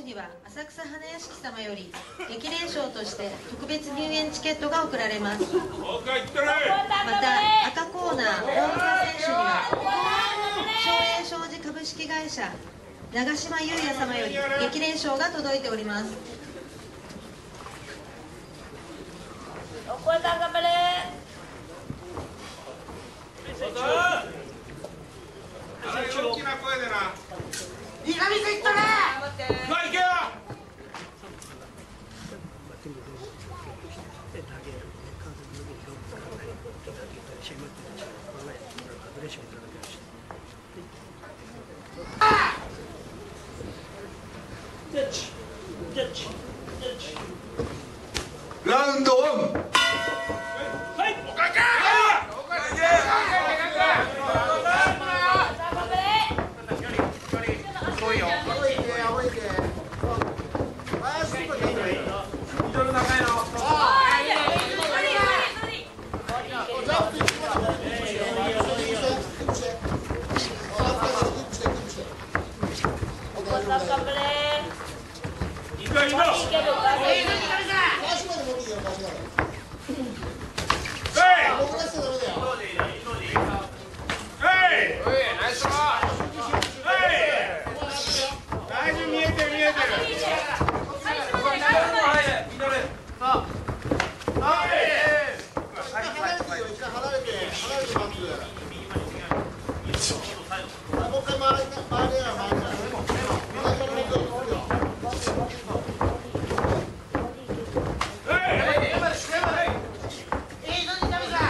手には浅草花屋敷様より激励賞として特別入園チケットが贈られます。また赤コーナー大塚選手には省栄商事株式会社長島優也様より激励賞が届いております。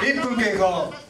1分経過。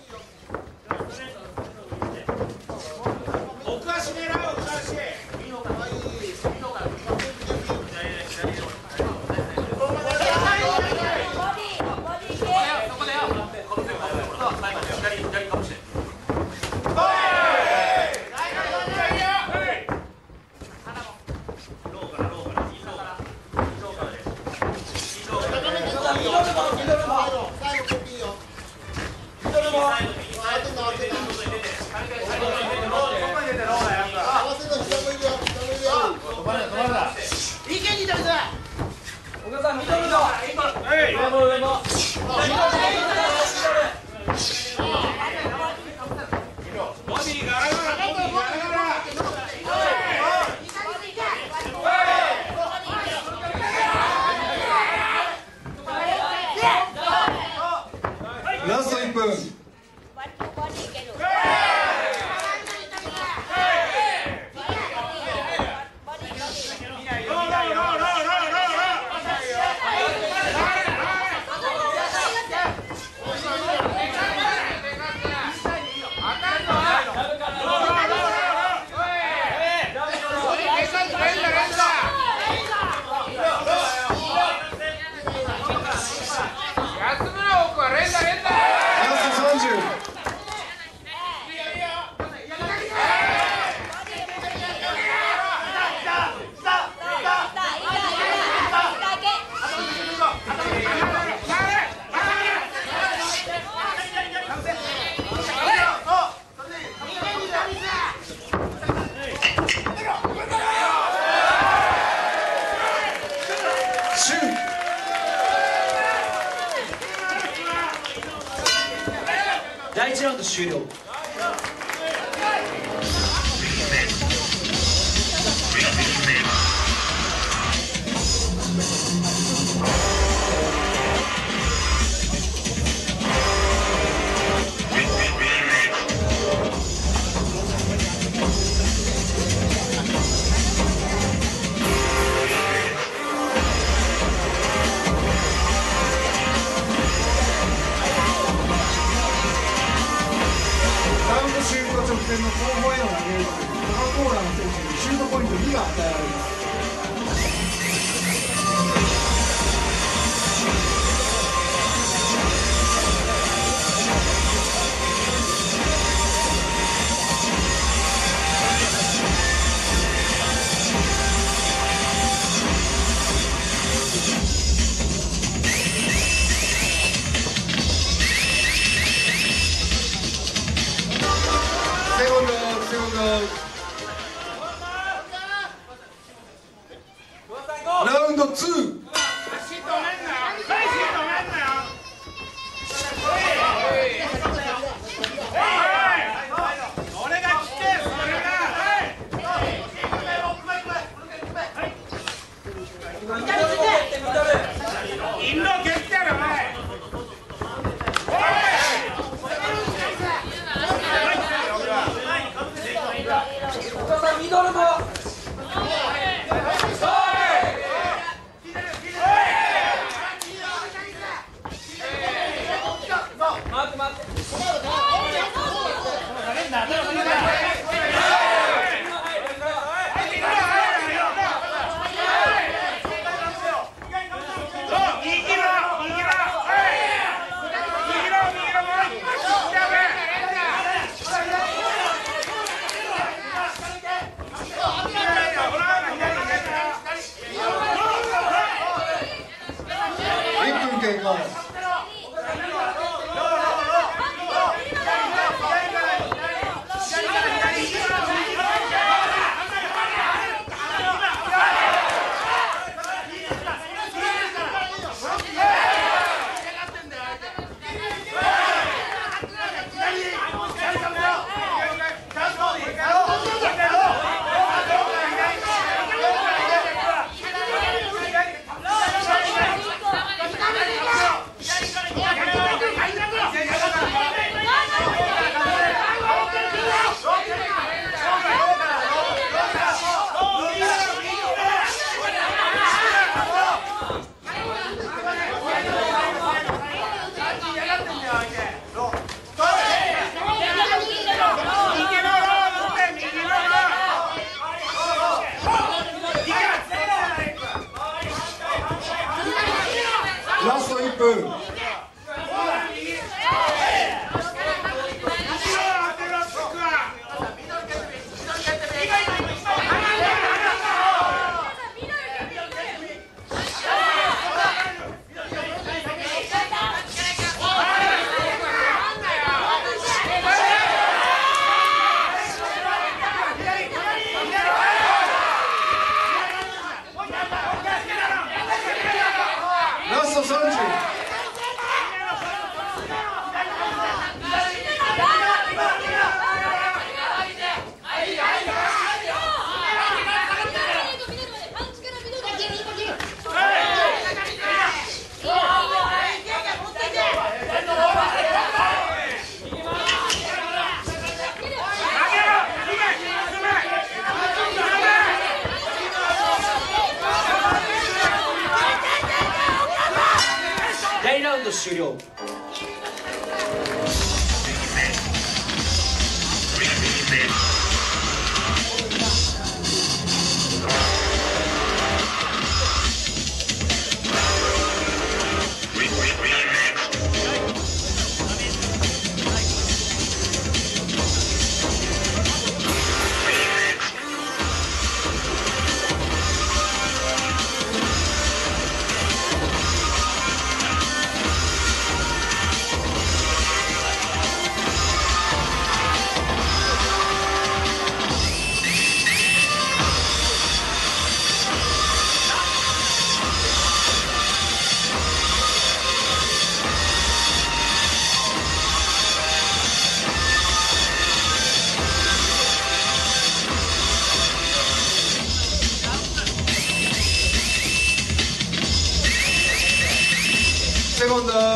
ウンド終了。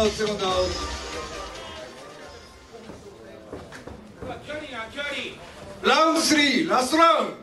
out, second out. Round three, last round.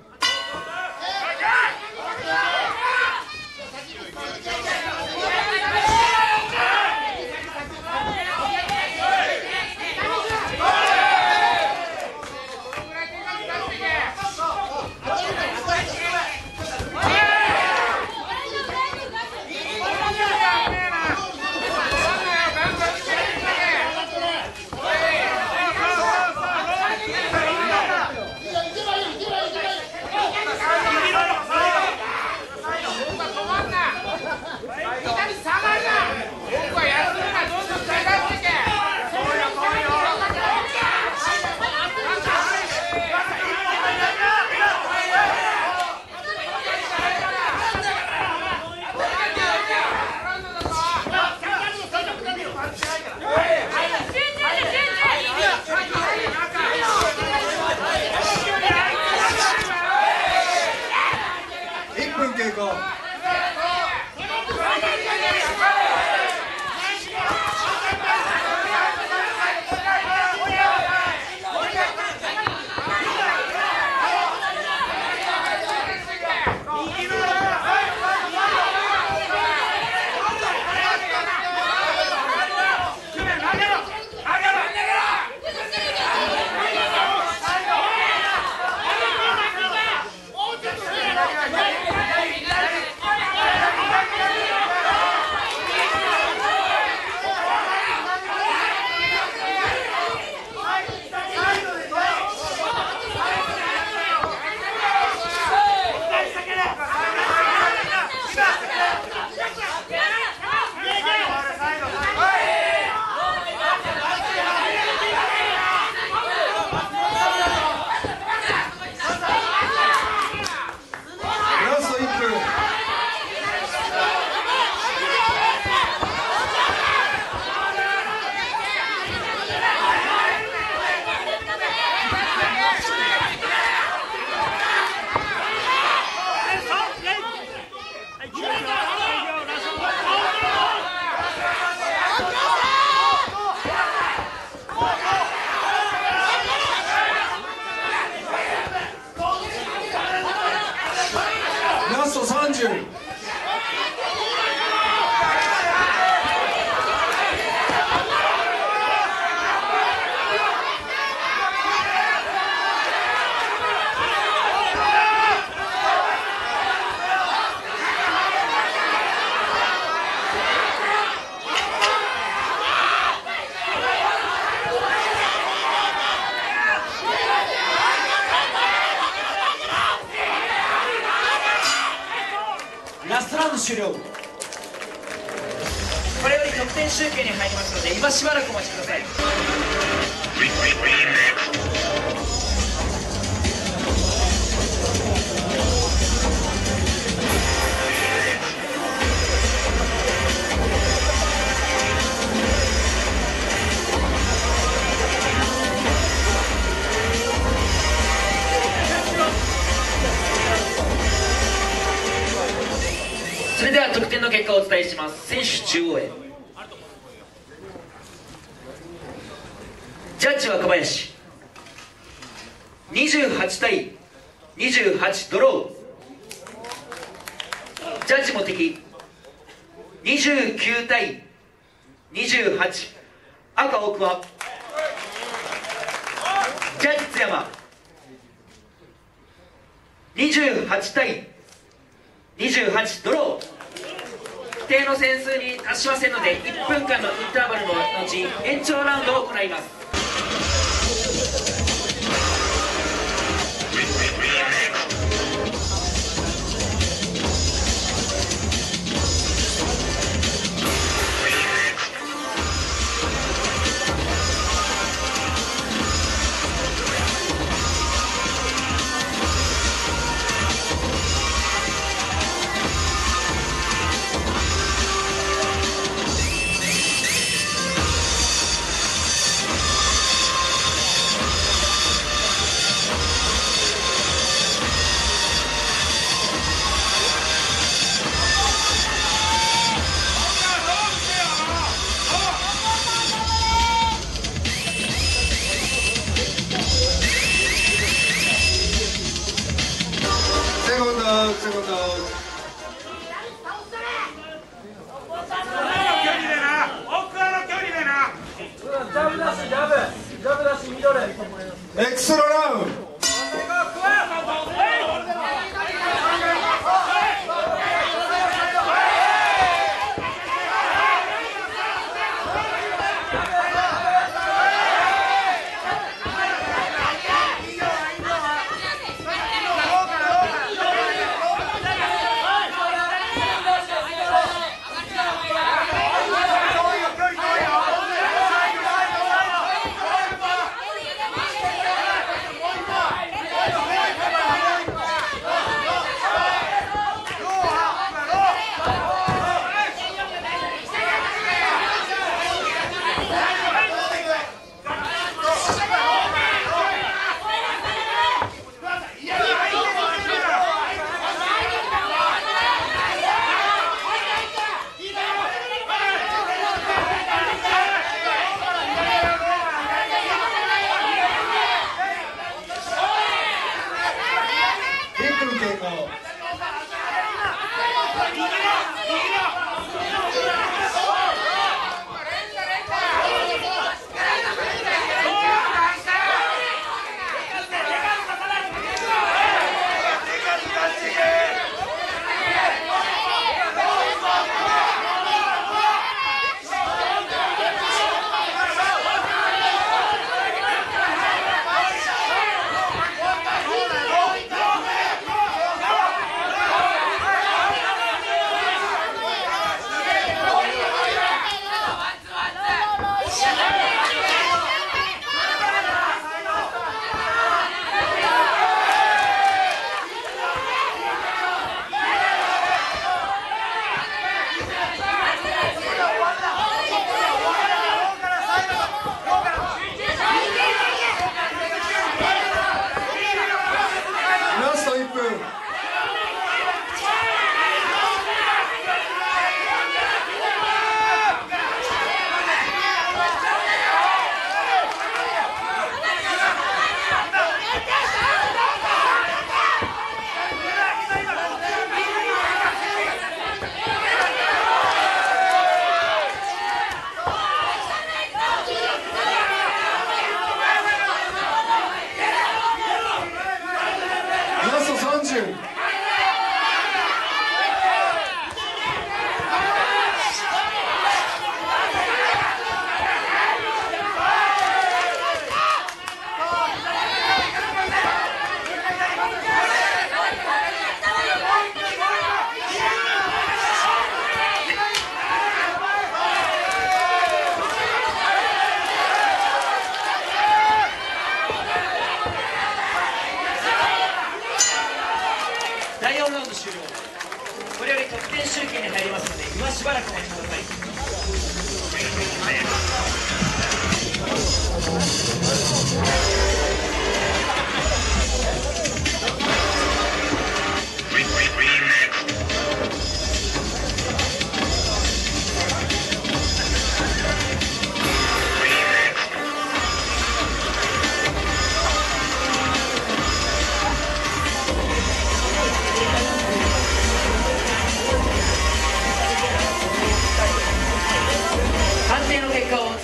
れでは得点の結果をお伝えします。選手中央へ。ジャッジ若林。28対28ドロー。ジャッジも敵。29対28赤奥はジャッジ津山。28対28ドロー。定の点数に達しませんので1分間のインターバルの後延長ラウンドを行います。out, second out. エクストララウンド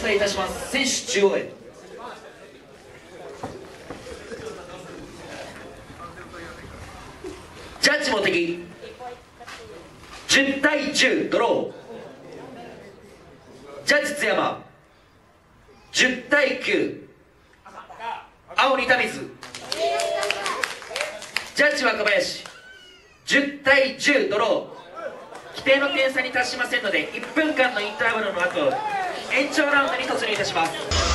伝えいたします。選手中央へ。ジャッジも敵。10対10ドロー。ジャッジ津山。10対9青仁田水ジャッジ若林。10対10ドロー。規定の点差に達しませんので1分間のインターバルの後延長ラウンドに突入いたします。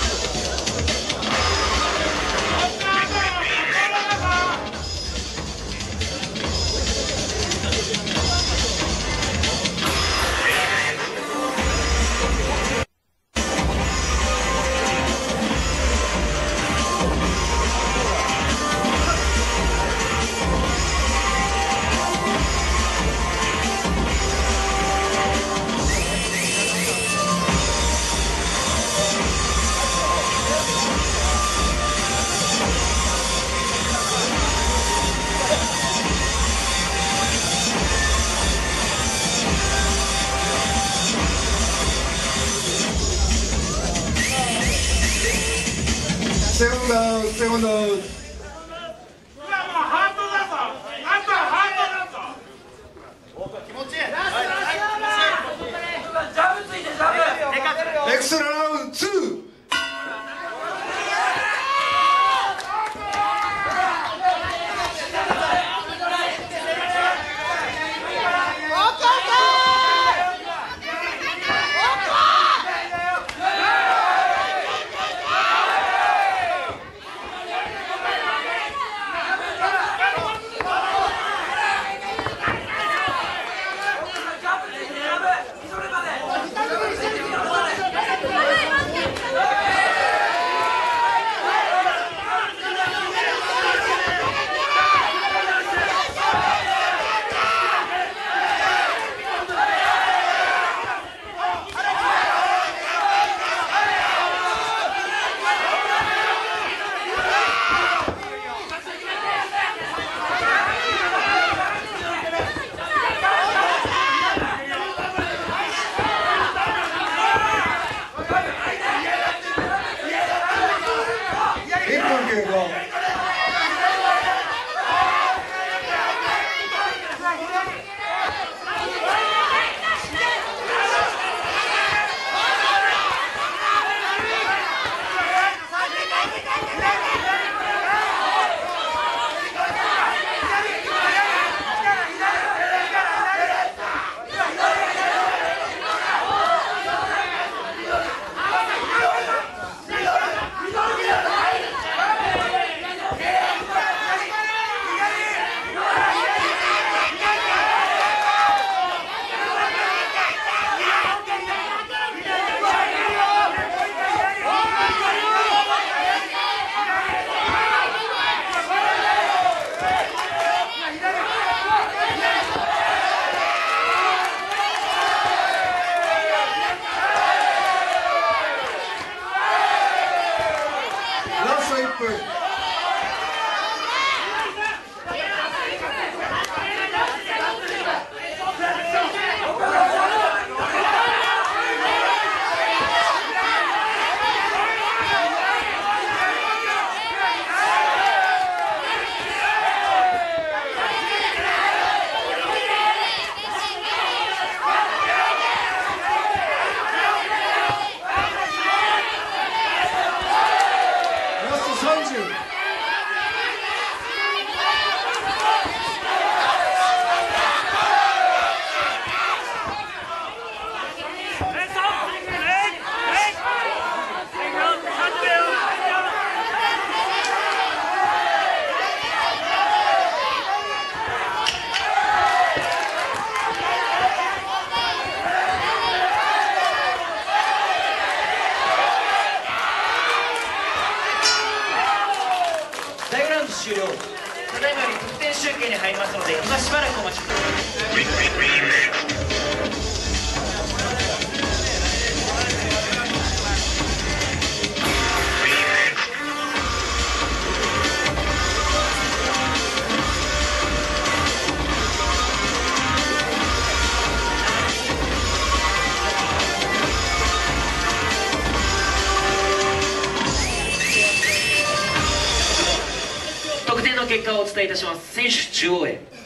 結果をお伝えいたします。選手中央へ。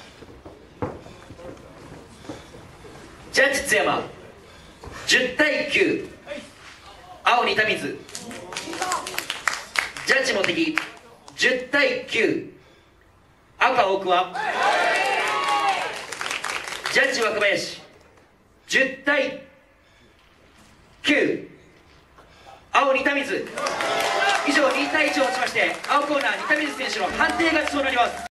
ジャッジ津山。10対9青仁田水。ジャッジ茂木10対9赤大桑ジャッジ若林。10対9青仁田水。以上2対1をもちまして青コーナー仁田水選手の判定勝ちとなります。